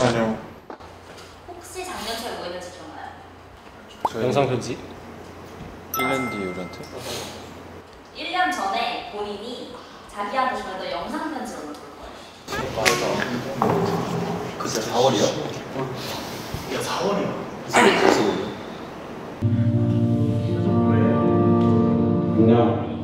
아니요. 혹시 작년처럼 뭐 했는지 기억나요? 저희 영상 편지? 1년 뒤에 우리한테 1년 전에 본인이 자기한테 보내던 영상 편지를 볼 거예요. 글쎄 4월이요? 야 4월이야. 안녕. 1년의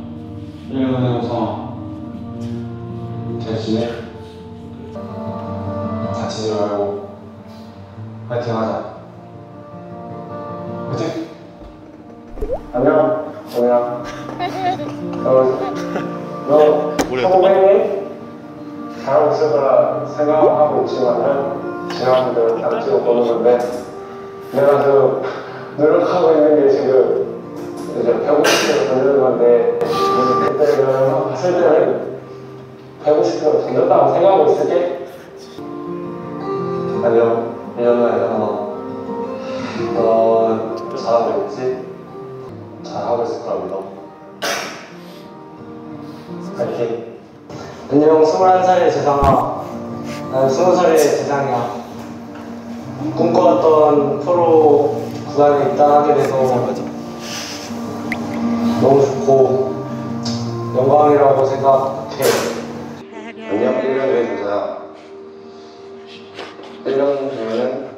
내가 지금 노력하고 있는 게 지금 이제 150kg 던지는 건데 그때 그냥 봤을 때는 150kg 던졌다고 생각하고 있을 게. 안녕. 1년 만에 하나 너 잘하고 있지? 잘하고 있을 거라 믿어 파이팅 안녕. 21살의 재상아. 나는 20살의 재상이야 꿈꿔왔던 프로 구단에 입단하게 돼서 너무 좋고 영광이라고 생각해. 안녕 1년 후의 조사야. 1년 뒤에는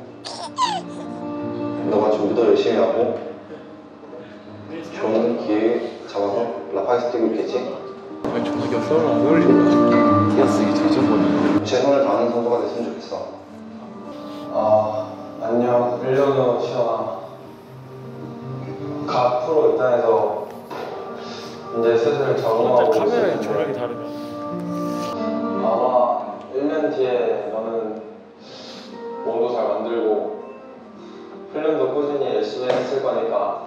너가 준비도 열심히 하고 좋은 기회 잡아서 라파이스 뛰고 있겠지? 아니 존나 겹서울 안 어울린다. 띄어쓰기 저저번에 최선을 다하는 선수가 됐으면 좋겠어. 아, 안녕. 1년 후 시원아. 각 프로 입단해서 이제 슬슬 적응하고 있을 텐데 아마 1년 뒤에 너는 몸도 잘 만들고 훈련도 꾸준히 열심히 했을 거니까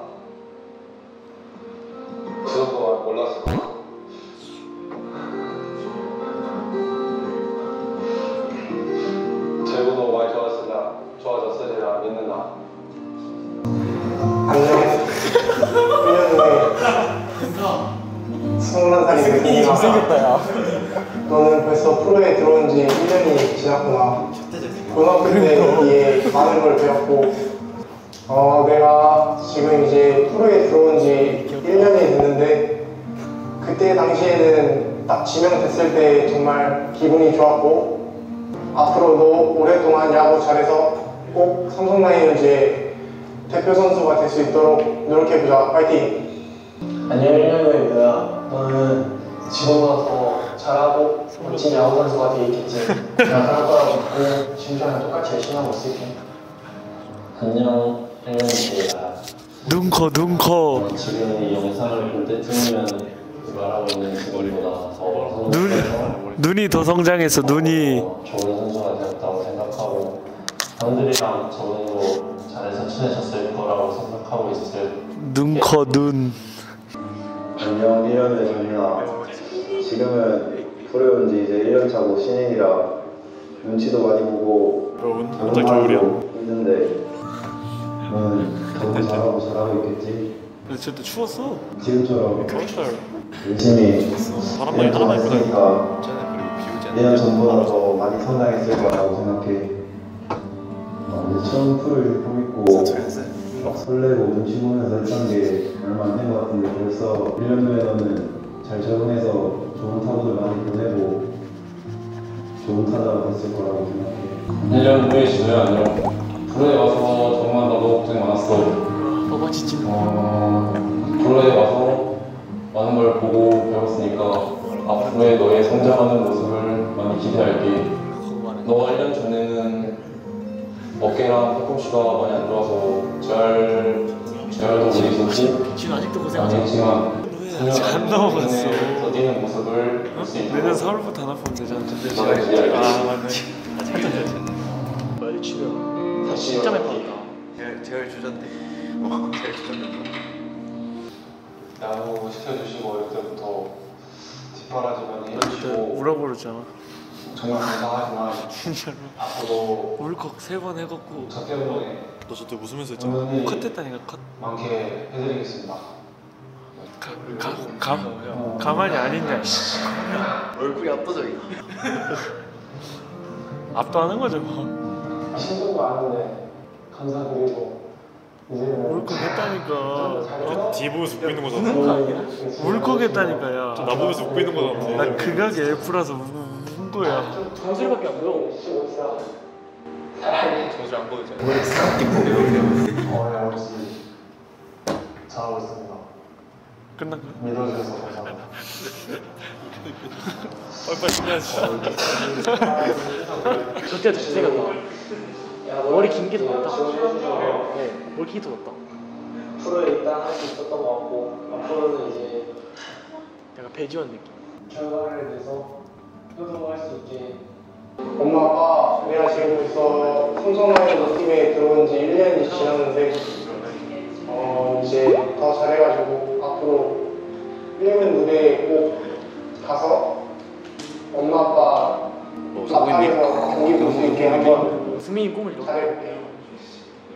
많은 걸 배웠고, 어, 내가 지금 이제 프로에 들어온 지 1년이 됐는데, 그때 당시에는 딱 지명됐을 때 정말 기분이 좋았고, 앞으로도 오랫동안 야구 잘해서 꼭 삼성 라이온즈의 대표 선수가 될 수 있도록 노력해보자. 파이팅! 안녕 1년 후에 너야. 너는 지금보다 더 잘하고 멋진 야구 선수가 되겠지. 내가 그럴 거라고 믿고 지금처럼 똑같이 열심히 하고 있을게. 안녕 1년 뒤야 눈커 눈커. 지금 이 영상을 볼 때쯤이면 말하고 있는 지금보다 더눈 눈이 더 성장했어 눈이 더 좋은 선수가 되었다고 생각하고 형들이랑 적응도 잘해서 친해졌을 거라고 생각하고 있을 눈커 눈. 안녕 1년의 정민아 지금은 프로에 온 지 이제 1년 차고 신인이라 눈치도 많이 보고 여러분 적응하고 있는데 너는 적응 잘하고 잘하고 있겠지? 근데 진짜 추웠어. 지금처럼 겨울철. 열심히 바람 많이 따라 많이 않아. 1년 전보다 더 많이 성장했을 거라고 생각해. 어, 이제 처음 프로를 폼막 설레고 눈치 보면서 했던 게 얼마 안 된 것 같은데 벌써 1년 후에 너는 잘 적응해서 좋은 타구들 많이 보내고 좋은 타자가 됐을 거라고 생각해. 1년 후에 지도야 안녕. 프로에 와서 정말 나도 고생 많았어. 봐봐 진짜 어, 프로에 와서 많은 걸 보고 배웠으니까 앞으로의 너의 성장하는 모습을 많이 기대할게. 너가 1년 전에는 어깨랑 팔꿈치가 많이 안 좋아서 재활, 재활도 오래 있었지? 지금 아직도 많이 고생하잖아 했지만 안 넘어갔어 더 뛰는 모습을 볼 수 있도록 내년 서울부터 안 아프면 되잖아 너가 기대할게. 아 맞네 진짜 몇 번이다 제일 제일 주전데. 제일 주전데. 야구 시켜주시고 어릴 때부터 뒷바라지만 해주시고 우라고 그러잖아 정말 감사하지만 진짜로 앞으로 울컥 세 번 해갖고 저 때문에 너 저때 웃으면서 했잖아. 컷했다니까 컷 많게 해드리겠습니다. 가, 가, 감, 가만히 씨. 얼굴이 압도적이다. 압도하는 거죠 뭐 신청도 아는데 감사드리고 이제는 울컥했다니까. 뒤 보면서 웃고 있는 거잖아. 울컥했다니까요. 나 보면서 웃고 있는 거잖아. 나 극악의 F라서 운, 운 거야. 정수리밖에 안 보여. 사랑해. 저지 안 보이잖아. 어, 네, 역시 잘하고 있습니다. 끝난 거야? 감사합니다. 빨리빨리 끝내야지. 그때도 잘생겼다. 머리 긴 게 더 낫다. 네, 머리 긴게 더 낫다. 프로에 일단 할수 있었던 것 같고 앞으로는 이제 약간 배지원 느낌. 결과를 내서 효도할 수 있게 엄마 아빠 내가 지금 벌써 삼성라이브 팀에 들어온 지 1년이 지났는데 어 이제 더 잘해가지고 앞으로 1년 무대에 꼭 가서 엄마 아빠 앞에서 경기 볼수 있게 한번 수민이 꿈을. 잘해볼게요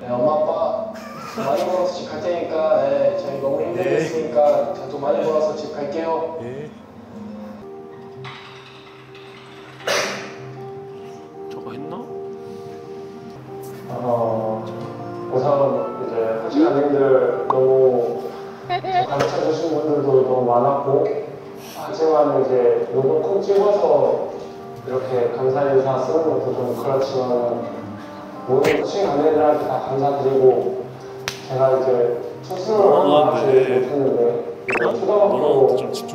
네, 엄마 아빠 많이 벌어서 집 갈 테니까 네, 저희 너무 힘들었으니까 돈 많이 벌어서 집 갈게요. 저 감사 인사 쓰는 것도 좀 그렇지만 모든 하시관님들한테 다 감사드리고 제가 이제 스스로 아, 네. 못했는데 감독님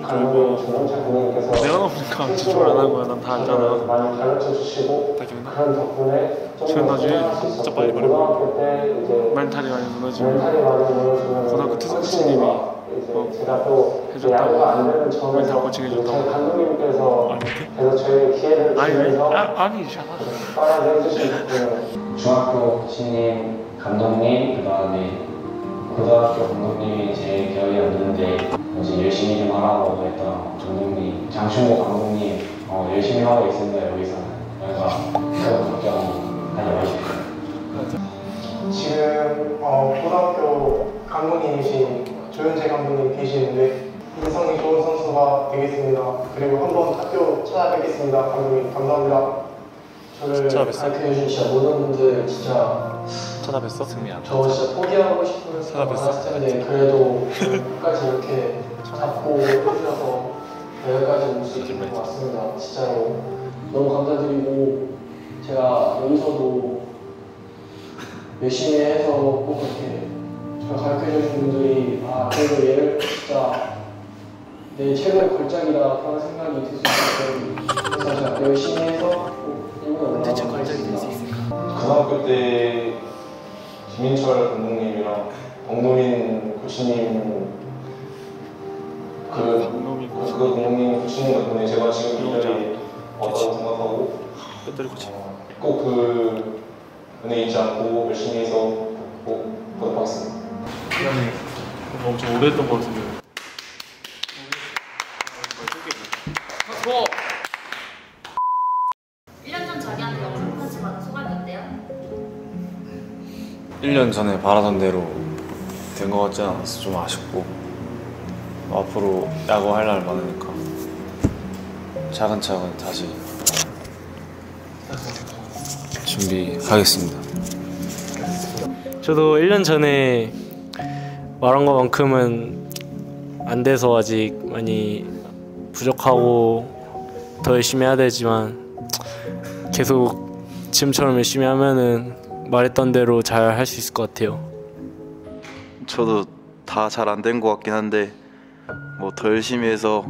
해봐. 조문재 군님께서 내가 나오니까 집중을 안한 거야. 난 다 알잖아. 많이 가르쳐 주시고? 그런 덕분에 지금 나중에 진짜 빨리 이제 멘탈이 많이 무너지고. 고등학교 투수 코치님이 코치님 이 이제 어, 제가 또 해줬다고. 야구가 안 되는 멘탈 점에서 코칭 해줬다고. 저희 감독님께서 아니 못해? 계속 저희 기회를 아니 왜? 주면서 아, 아니잖아. 빨아내 해주신 덕분에 중학교 코치님, 감독님, 그 다음에 고등학교 감독님이 제일 기억이 남는데 어제 열심히 좀 하라고 했던 감독님, 장충호 감독님 어, 열심히 하고 있습니다 여기서는 그래서 그거 걱정 하지 마시고 지금 어, 고등학교 감독님이신 조현재 감독님 계시는데 인성이 좋은 선수가 되겠습니다. 그리고 한번 학교 찾아뵙겠습니다. 감독님 감사합니다. 저를 찾아뵀어? 가르쳐 주신 진짜 모든 분들 진짜 찾아뵀어? 승미야. 저 진짜 포기하고 싶은 생각? 많았을 텐데 그래도 끝까지 이렇게 잡고 해주셔서 여기까지 올 수 있는 것 같습니다. 진짜로 너무 감사드리고 제가 여기서도 열심히 해서 꼭 이렇게 가르쳐 주신 분들이 아 그래도 얘를 진짜 내 최고의 걸작이다 그런 생각이 들수 있어요. 그래서 제가 열심히 해서 꼭 일본에 올라가고 걸작이 될 수. 있을까? 고등학교 때 김인철 감독님이랑 박노민 코치님 그, 박노민 그 감독님 코치님 덕분에 제가 지금 이 자리에 왔다고 생각하고 배터리 코치. 꼭그 은혜 잊지 않고 열심히 해서 꼭 보답하겠습니다. 엄청 오래 했던 거 같은데. 일년전 자기한테 영상 편지 받은 소감이 어때요? 1년 전에 바라던 대로 된 것 같지 않아서 좀 아쉽고 앞으로 야구 할 날 많으니까 차근차근 다시 준비하겠습니다. 저도 1년 전에 말한 것만큼은 안 돼서 아직 많이 부족하고 더 열심히 해야 되지만 계속 지금처럼 열심히 하면은 말했던 대로 잘 할 수 있을 것 같아요. 저도 다 잘 안 된 것 같긴 한데 뭐 더 열심히 해서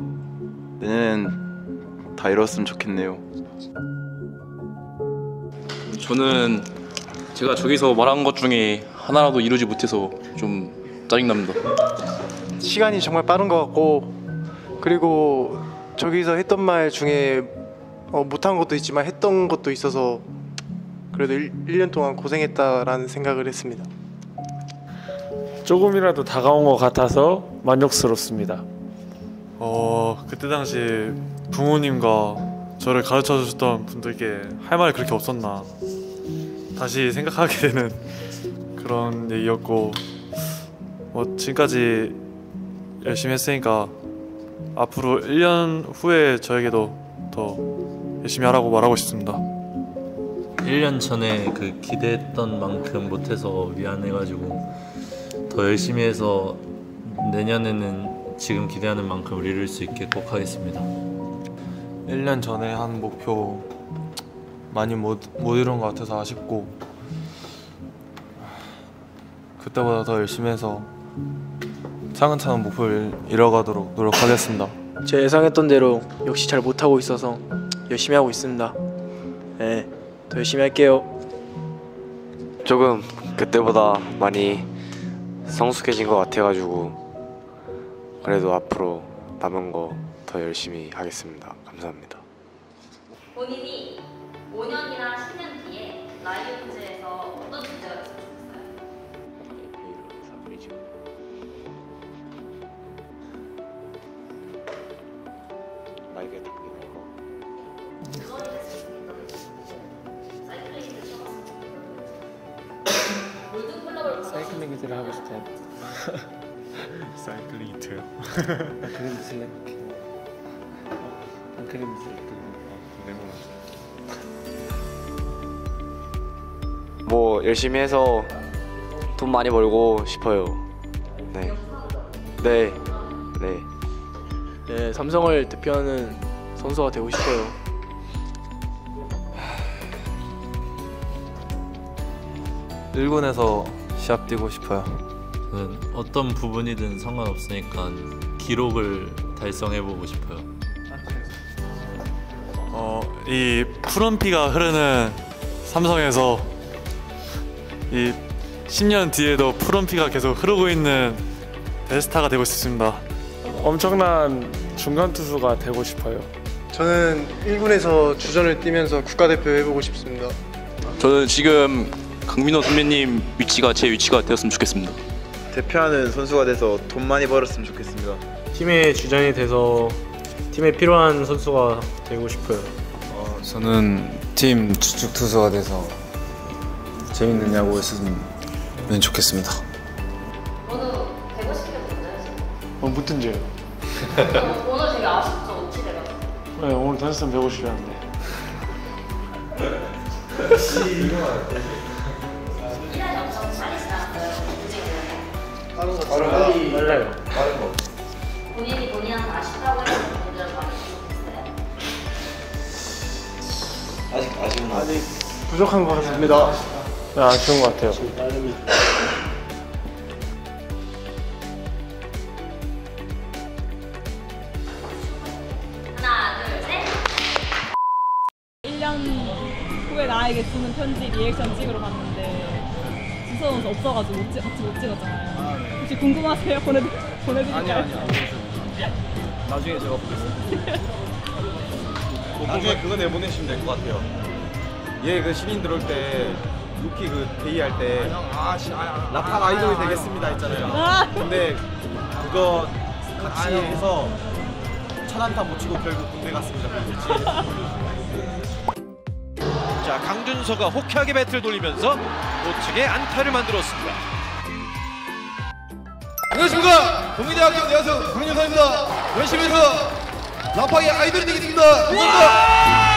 내년엔 다 이뤘으면 좋겠네요. 저는 제가 저기서 말한 것 중에 하나라도 이루지 못해서 좀 짜증납니다. 시간이 정말 빠른 것 같고 그리고 저기서 했던 말 중에 어, 못한 것도 있지만 했던 것도 있어서 그래도 1, 1년 동안 고생했다라는 생각을 했습니다. 조금이라도 다가온 것 같아서 만족스럽습니다. 어 그때 당시 부모님과 저를 가르쳐 주셨던 분들께 할 말이 그렇게 없었나 다시 생각하게 되는 그런 얘기였고 뭐 지금까지 열심히 했으니까 앞으로 1년 후에 저에게도 더 열심히 하라고 말하고 싶습니다. 1년 전에 그 기대했던 만큼 못해서 미안해가지고 더 열심히 해서 내년에는 지금 기대하는 만큼 이룰 수 있게 꼭 하겠습니다. 1년 전에 한 목표 많이 못, 못 이룬 것 같아서 아쉽고 그때보다 더 열심히 해서 차근차근 목표를 이뤄가도록 노력하겠습니다. 제 예상했던 대로 역시 잘 못하고 있어서 열심히 하고 있습니다. 네, 더 열심히 할게요. 조금 그때보다 많이 성숙해진 것 같아가지고 그래도 앞으로 남은 거 더 열심히 하겠습니다. 감사합니다. 본인이 5년이나 10년 뒤에 라이온즈에서 어떤 존재가 됐으면 좋겠어요? 기술을 하고 싶어요. 사이클링 히트요? 그림 슬랙. 그림 슬랙. 뭐 열심히 해서 돈 많이 벌고 싶어요. 네. 네. 네. 네, 삼성을 대표하는 선수가 되고 싶어요. 일군에서 시합 뛰고 싶어요. 저는 어떤 부분이든 상관없으니까 기록을 달성해보고 싶어요. 어, 이 푸른 피가 흐르는 삼성에서 이 10년 뒤에도 푸른 피가 계속 흐르고 있는 대스타가 되고 싶습니다. 엄청난 중간 투수가 되고 싶어요. 저는 1군에서 주전을 뛰면서 국가대표 해보고 싶습니다. 저는 지금 강민호 선배님 위치가 제 위치가 되었으면 좋겠습니다. 대표하는 선수가 돼서 돈 많이 벌었으면 좋겠습니다. 팀의 주전이 돼서 팀에 필요한 선수가 되고 싶어요. 어, 저는 팀 주축 투수가 돼서 재밌는 야구 했으면 좋겠습니다. 오늘 150kg 던져요 지금. 어, 못 던져요. 오늘 되게 아쉽죠 5치래가. 네, 오늘 던졌으면 150이었는데. 움직이는 빨리 빨라요. 본인이 본인한테 아쉽다고 많이 있었어요. 아직 아직은 아직 부족한 것 같습니다. 네, 아쉬운 것 같아요. 하나 둘 셋. 1년 후에 나에게 쓰는 편지 리액션 찍으러 갔는데 주소 선수 없어가지고 못, 찍, 같이 못 찍었잖아요. 혹시 궁금하세요? 보내 보내드릴까요? 나중에 제가 보겠습니다. 나중에 그거 내보내시면 될 것 같아요. 얘 그 신인 들어올 때 루키 그 day 할 때 아, 라파 아이돌이 되겠습니다 했잖아요. 아. 근데 그거 같이 해서 첫 안타 못 치고 결국 군대 갔습니다. 자 강준서가 호쾌하게 배트를 돌리면서 우측에 안타를 만들었습니다. 안녕하십니까 동의대학교 내야수 강윤서입니다. 열심히 해서 라파의 아이돌이 되겠습니다. 감사합니다.